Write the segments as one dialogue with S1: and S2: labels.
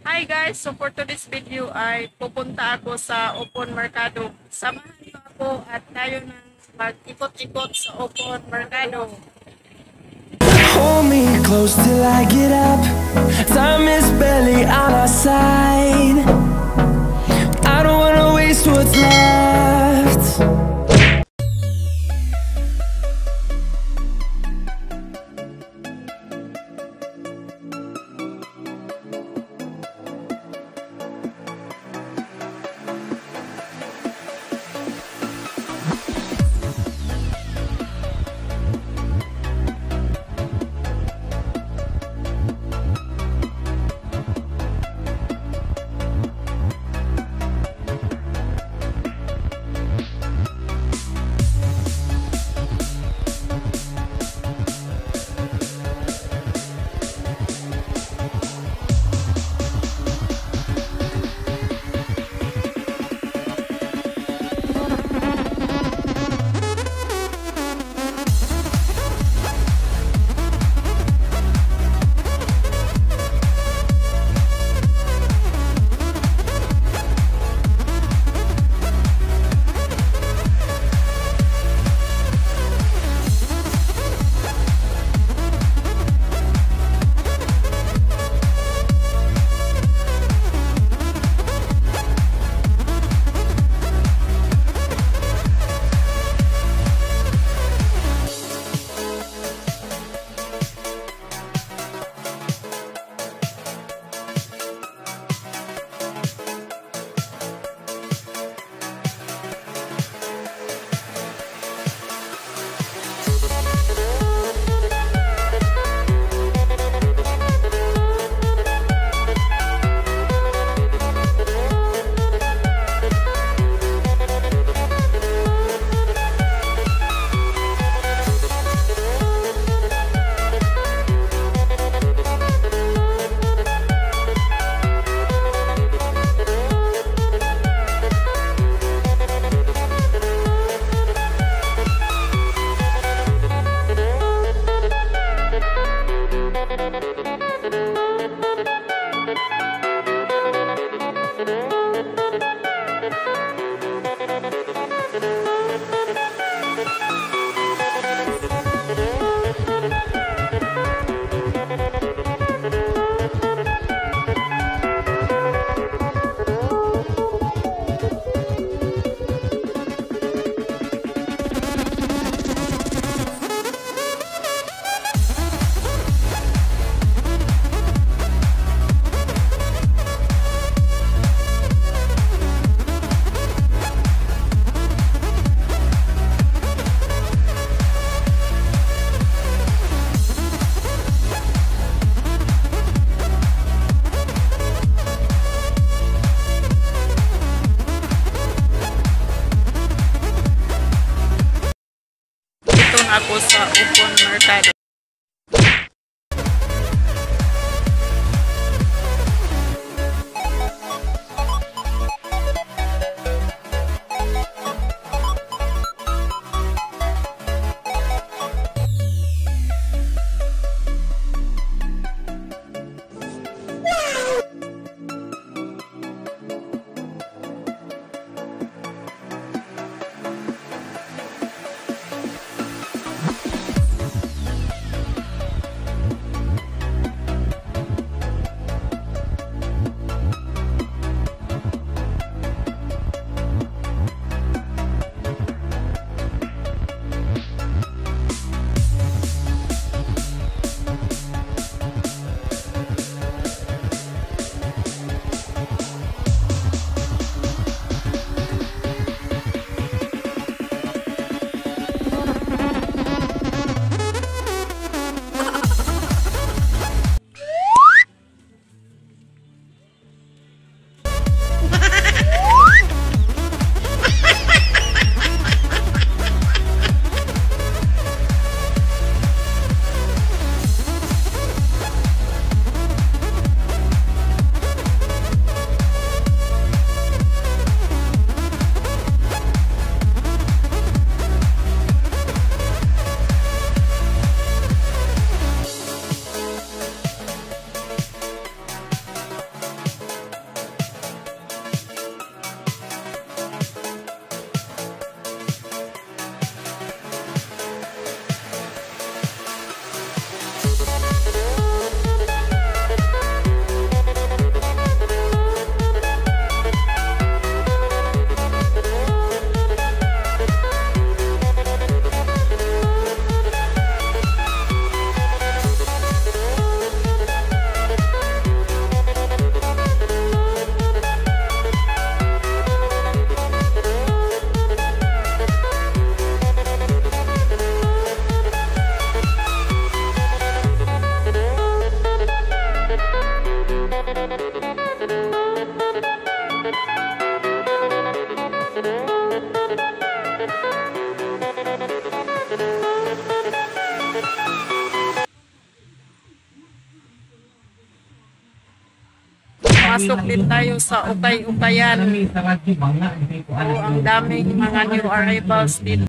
S1: Hi guys! So for today's video ay pupunta ako sa Opon Mercado. Samahan niyo ako at tayo nang mag-ikot-ikot sa Opon Mercado.
S2: Hold me close till I get up. Time is barely on our side. I don't wanna waste what's left.
S1: Sa Opon Mercado. Pasok din tayo sa ukay-ukayan.
S3: Alam.
S1: ang daming mga new arrivals dito.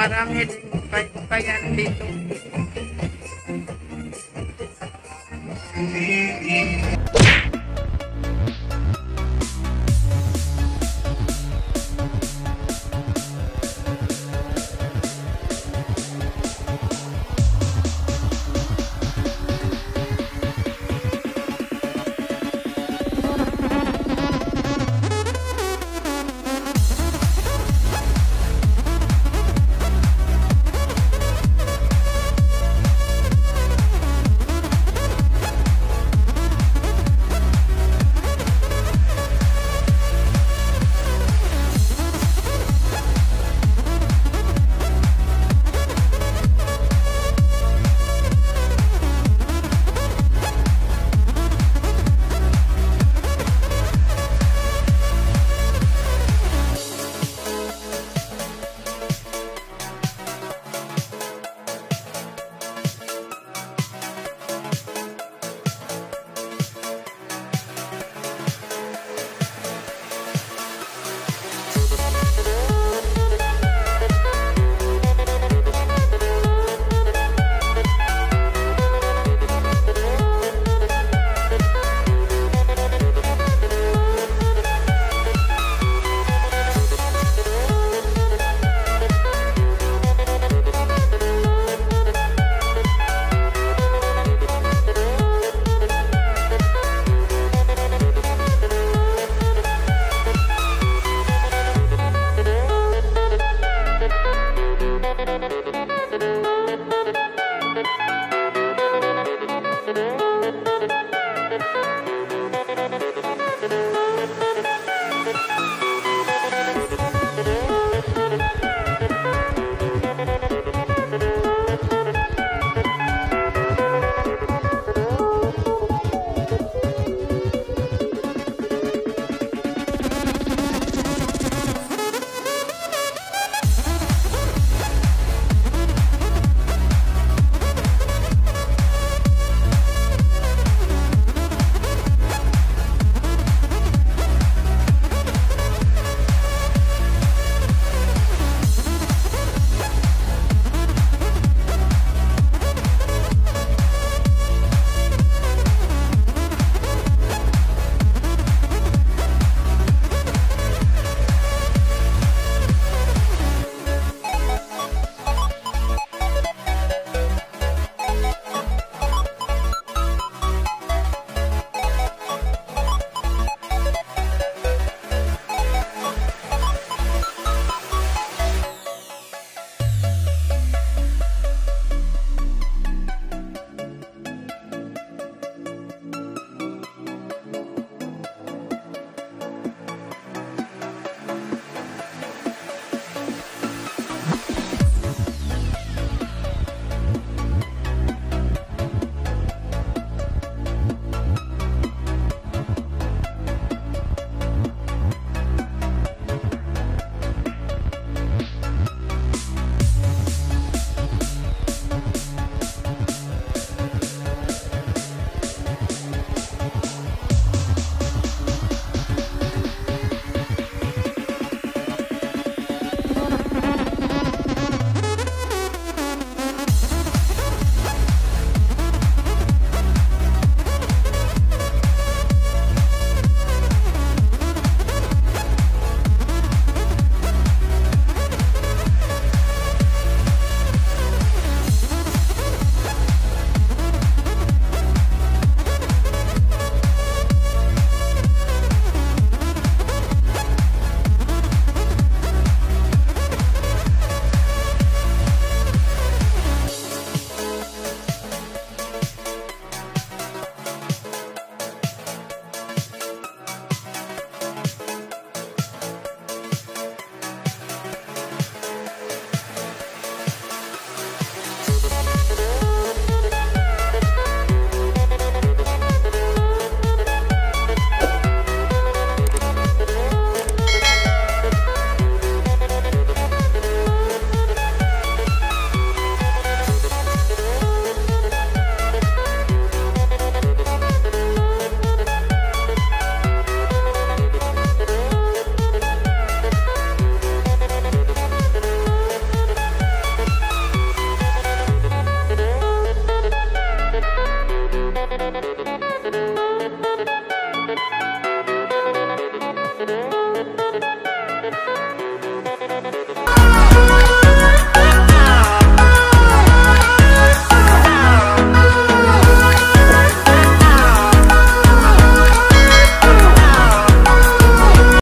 S1: Marami din ukay-ukayan